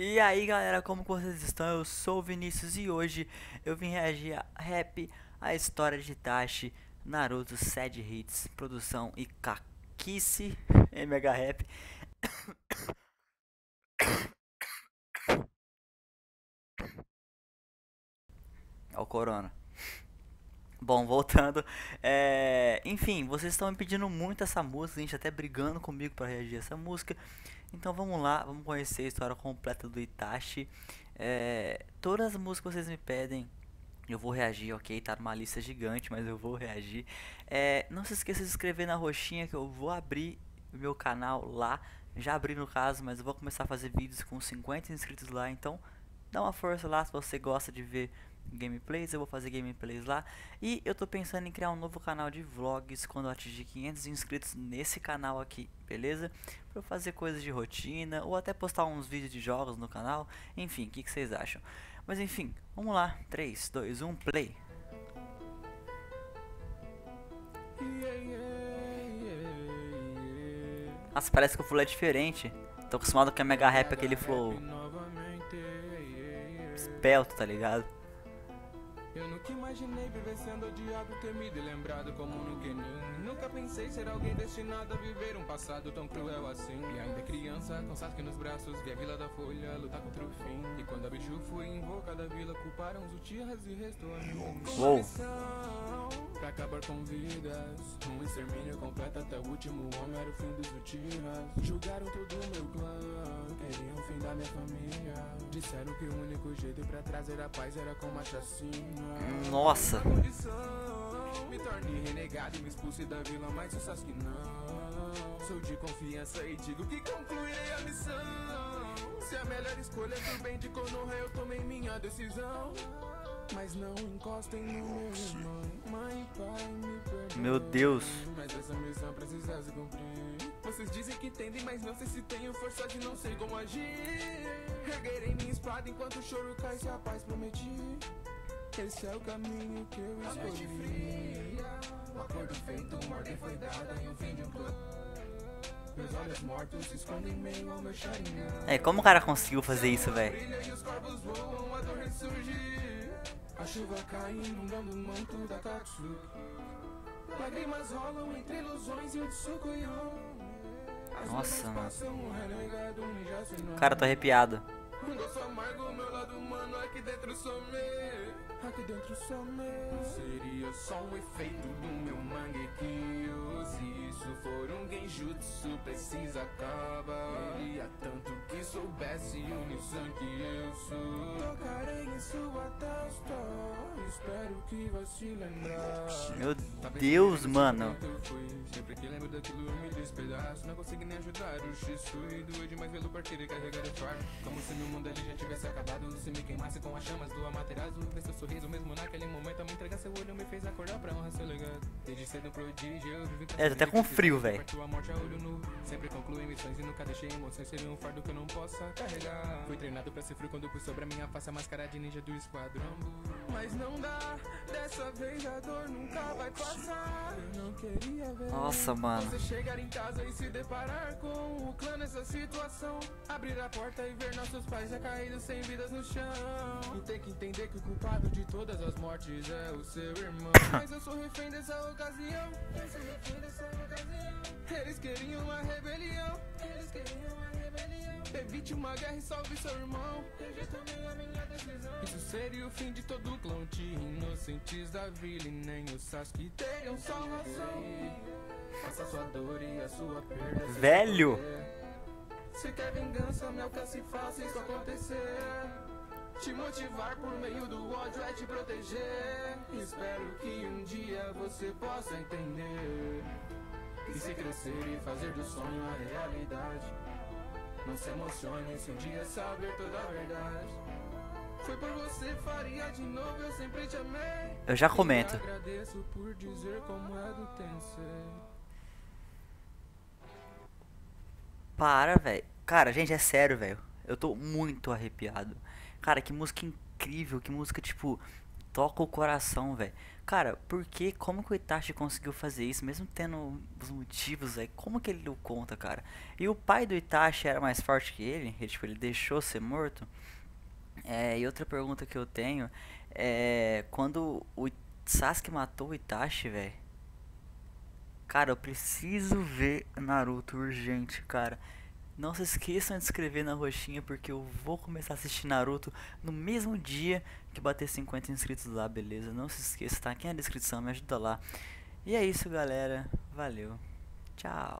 E aí galera, como vocês estão? Eu sou o Vinícius e hoje eu vim reagir a rap, a história de Itachi, Naruto, Sad Hits, produção e Kakice, MH Rap. Ó o corona. Bom, voltando, é... enfim, vocês estão me pedindo muito essa música, a gente até brigando comigo para reagir a essa música. Então vamos lá, vamos conhecer a história completa do Itachi. É, todas as músicas que vocês me pedem, eu vou reagir, ok? Tá numa lista gigante, mas eu vou reagir. É, não se esqueça de se inscrever na roxinha que eu vou abrir o meu canal lá. Já abri no caso, mas eu vou começar a fazer vídeos com 50 inscritos lá. Então dá uma força lá se você gosta de ver gameplays, eu vou fazer gameplays lá. E eu tô pensando em criar um novo canal de vlogs quando eu atingir 500 inscritos nesse canal aqui, beleza? Pra eu fazer coisas de rotina ou até postar uns vídeos de jogos no canal. Enfim, o que, que vocês acham? Mas enfim, vamos lá. 3, 2, 1, play. Nossa, parece que o flow é diferente. Tô acostumado com a Mega Rap aquele flow. Espelto, tá ligado? Eu nunca imaginei viver sendo odiado, temido e lembrado como nunca nenhum. Nunca pensei ser alguém destinado a viver um passado tão cruel assim. E ainda criança, com Sasuke nos braços, vi a Vila da Folha lutar contra o fim. E quando a bicho foi em boca da vila, culparam os Uchihas e restou a mim. Uou. Pra acabar com vidas, um extermínio completo até o último homem era o fim dos Uchihas. Julgaram todo o meu clã, queriam o fim da minha família. Disseram que o único jeito pra trazer a paz era com uma chacina. Nossa. Sou de confiança e digo que concluirei a missão. Se a melhor escolha é bem de Konoha, eu tomei minha decisão. Mas não encostem no meu irmão. Mãe, pai, me perdoem. Meu Deus. Mas essa missão precisa se cumprir. Vocês dizem que entendem, mas não sei se tenho força de não sei como agir. Erguerei minha espada enquanto o choro cai, se a paz prometi. Esse é o caminho que eu escolhi. Um acordo feito, uma ordem foi dada e o fim de um plano. Meus olhos mortos se escondem em meio ao meu charinha. É, como o cara conseguiu fazer isso, velho? A chuva cai inundando o manto da Katsuki. Lágrimas rolam entre ilusões e o Tsukuyo. As Nossa, mano. Cara, tô arrepiado. Um gosto amargo, meu lado humano aqui dentro some. Aqui dentro some. Seria só um efeito do meu Mangekyo. Se isso for um genjutsu, precisa acabar. Queria tanto que soubesse o Nissan que eu sou. Tocarei em sua testa. Meu Deus, mano. Eu fui. Sempre que lembro daquilo eu me despedaço. Não consegui nem ajudar o Shisui Doeu demais pelo partir carregar o fardo Como se meu mundo ali já tivesse acabado. Se me queimasse com as chamas do Amaterasu Ver seu sorriso mesmo naquele momento. Me entregar seu olho me fez acordar pra honrar seu legado. Desde cedo prodígio eu vivi pra É, até com frio, velho. Sempre concluí missões e nunca deixei emoções Seria um fardo que eu não possa carregar. Fui treinado pra ser frio quando pus sobre a minha face A máscara de ninja do esquadrão Mas não dá. Dessa vez a dor nunca vai passar. Eu não queria ver Nossa, mano. você chegar em casa e se deparar com o clã nessa situação. Abrir a porta e ver nossos pais já caídos sem vidas no chão. E ter que entender que o culpado de todas as mortes é o seu irmão. Mas eu sou refém dessa ocasião. Eu sou refém dessa Evite uma guerra e salve seu irmão Eu já tomei a minha decisão Isso seria o fim de todo o clã de inocentes da vila E nem o Sasuke teriam salvação Faça sua dor e a sua perda. Velho! Se quer vingança, me alcance e faça isso acontecer. Te motivar por meio do ódio é te proteger. Espero que um dia você possa entender. E se crescer e fazer do sonho a realidade. Não se emocione se um dia saber toda a verdade. Foi por você, faria de novo, eu sempre te amei. Eu já comento. Agradeço por dizer como é do Tensei. Para, velho. Cara, gente, é sério, velho. Eu tô muito arrepiado. Cara, que música incrível, que música, tipo, toca o coração, velho. Cara, por que, como que o Itachi conseguiu fazer isso, mesmo tendo os motivos, velho? Como que ele deu conta, cara? E o pai do Itachi era mais forte que ele? Ele, tipo, ele deixou ser morto? É, e outra pergunta que eu tenho é... Quando o Sasuke matou o Itachi, velho... Cara, eu preciso ver Naruto urgente, cara. Não se esqueçam de inscrever na roxinha porque eu vou começar a assistir Naruto no mesmo dia que bater 50 inscritos lá, beleza? Não se esqueça, tá aqui na descrição, me ajuda lá. E é isso, galera. Valeu. Tchau.